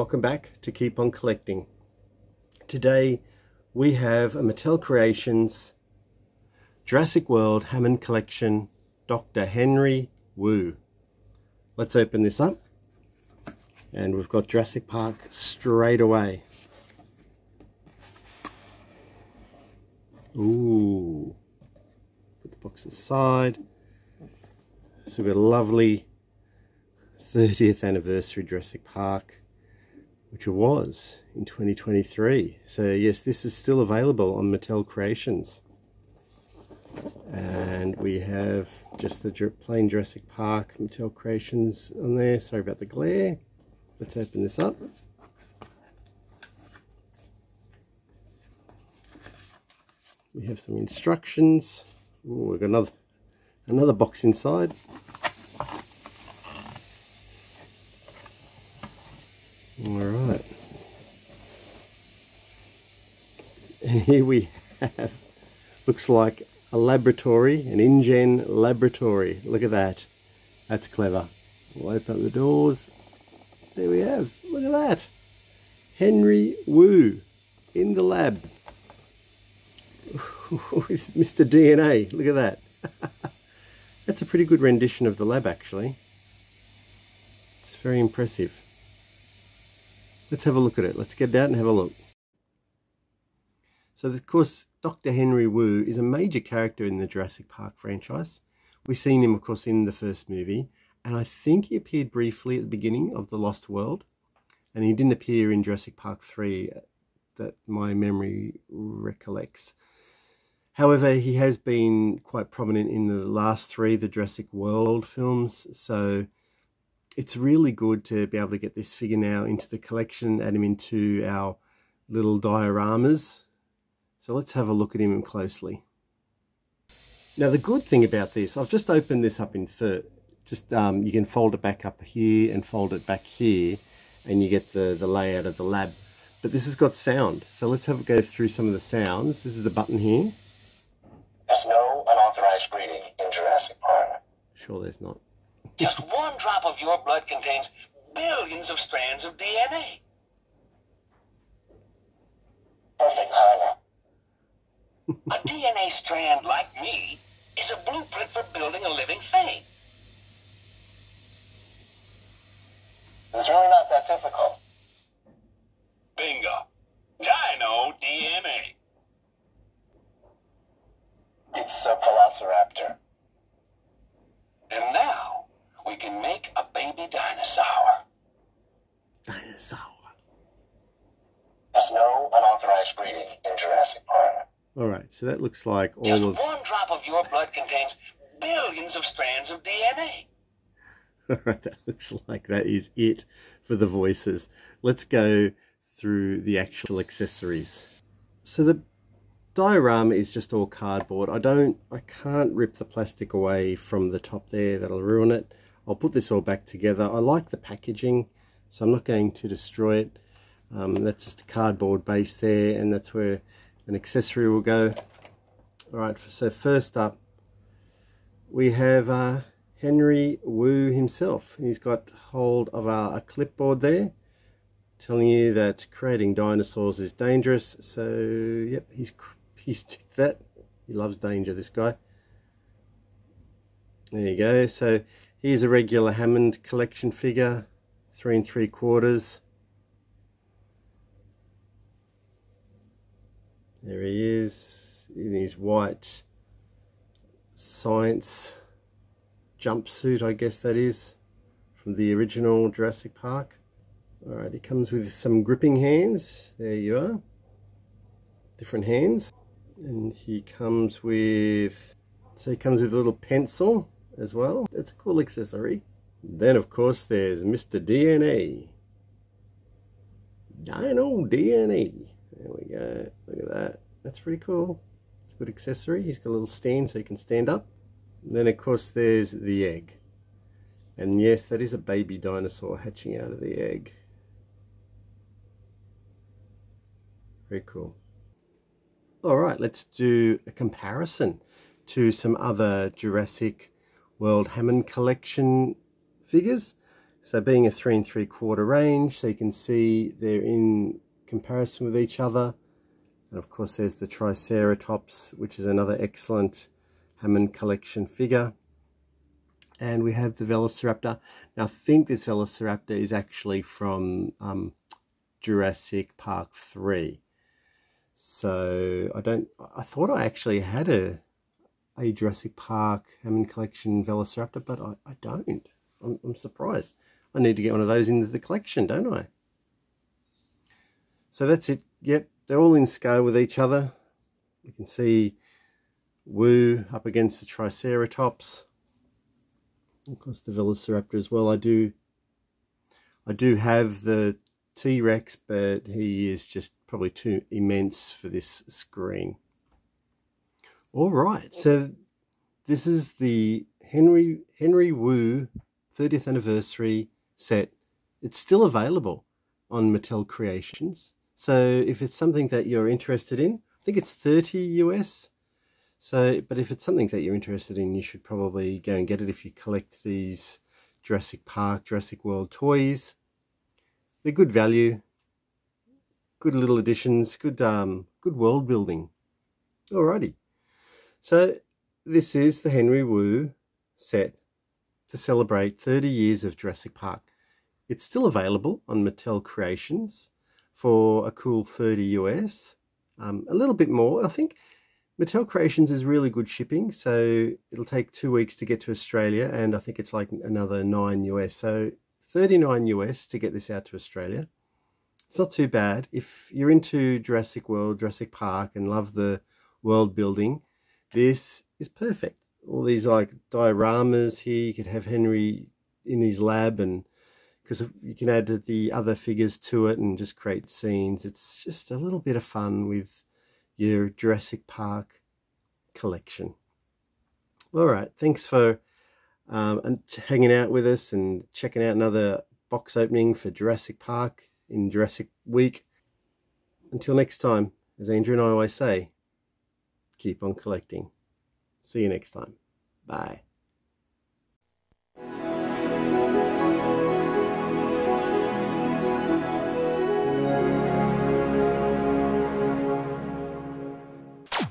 welcome back to Keep On Collecting. Today we have a Mattel Creations Jurassic World Hammond Collection Dr. Henry Wu. Let's open this up and we've got Jurassic Park straight away. Ooh, put the box aside. So we've got a lovely 30th anniversary Jurassic Park which it was in 2023 so yes this is still available on Mattel Creations. And we have just the plain Jurassic Park Mattel Creations on there. Sorry about the glare. Let's open this up. We have some instructions. Ooh, we've got another another box inside All right. And here we have, looks like a laboratory, an InGen laboratory. Look at that. That's clever. We'll open up the doors. There we have. Look at that. Henry Wu in the lab with Mr. DNA. Look at that. That's a pretty good rendition of the lab actually. It's very impressive. Let's have a look at it. Let's get out and have a look. So, of course, Dr. Henry Wu is a major character in the Jurassic Park franchise. We've seen him, of course, in the first movie, and I think he appeared briefly at the beginning of The Lost World, and he didn't appear in Jurassic Park 3 uh, that my memory recollects. However, he has been quite prominent in the last three, the Jurassic World films, so it's really good to be able to get this figure now into the collection, add him into our little dioramas. So let's have a look at him closely. Now the good thing about this, I've just opened this up in fur. Just um, you can fold it back up here and fold it back here, and you get the the layout of the lab. But this has got sound, so let's have a go through some of the sounds. This is the button here. There's no unauthorized breeding in Jurassic Park. Sure, there's not. Just one drop of your blood contains billions of strands of DNA. Perfect timing. A DNA strand like me is a blueprint for building a living thing. It's really not that difficult. Bingo. Dino DNA. It's a velociraptor. And now, we can make a baby dinosaur. Dinosaur. There's no unauthorized breeding in Jurassic Park. Alright, so that looks like all Just of... one drop of your blood contains billions of strands of DNA. Alright, that looks like that is it for the voices. Let's go through the actual accessories. So the diorama is just all cardboard. I don't, I can't rip the plastic away from the top there. That'll ruin it. I'll put this all back together. I like the packaging, so I'm not going to destroy it. Um, that's just a cardboard base there, and that's where an accessory will go. All right, so first up, we have uh, Henry Wu himself. He's got hold of a, a clipboard there, telling you that creating dinosaurs is dangerous. So, yep, he's he's ticked that. He loves danger, this guy. There you go. So Here's a regular Hammond collection figure, three and three quarters. There he is in his white science jumpsuit, I guess that is, from the original Jurassic Park. Alright, he comes with some gripping hands. There you are. Different hands. And he comes with, so he comes with a little pencil as well. It's a cool accessory. Then of course there's Mr. DNA. Dino DNA. There we go. Look at that. That's pretty cool. It's a good accessory. He's got a little stand so he can stand up. And then of course there's the egg. And yes, that is a baby dinosaur hatching out of the egg. Very cool. Alright, let's do a comparison to some other Jurassic World Hammond Collection figures. So being a three and three quarter range, so you can see they're in comparison with each other. And of course there's the Triceratops, which is another excellent Hammond collection figure. And we have the Velociraptor. Now I think this Velociraptor is actually from um, Jurassic Park 3. So I don't, I thought I actually had a, a Jurassic Park Hammond Collection Velociraptor, but I, I don't. I'm, I'm surprised. I need to get one of those into the collection, don't I? So that's it. Yep, they're all in scale with each other. You can see Wu up against the Triceratops. Of course, the Velociraptor as well. I do, I do have the T-Rex, but he is just probably too immense for this screen. All right, so this is the Henry Henry Wu 30th anniversary set. It's still available on Mattel Creations. So if it's something that you're interested in, I think it's 30 US. So, but if it's something that you're interested in, you should probably go and get it if you collect these Jurassic Park, Jurassic World toys. They're good value, good little additions, good um, good world building. Alrighty. So this is the Henry Wu set to celebrate 30 years of Jurassic Park. It's still available on Mattel Creations for a cool 30 US. Um, a little bit more. I think Mattel Creations is really good shipping, so it'll take two weeks to get to Australia, and I think it's like another 9 US. So 39 US to get this out to Australia. It's not too bad. If you're into Jurassic World, Jurassic Park, and love the world building, this is perfect. All these like dioramas here, you could have Henry in his lab and because you can add the other figures to it and just create scenes. It's just a little bit of fun with your Jurassic Park collection. All right, thanks for um, hanging out with us and checking out another box opening for Jurassic Park in Jurassic Week. Until next time, as Andrew and I always say, keep on collecting. See you next time. Bye.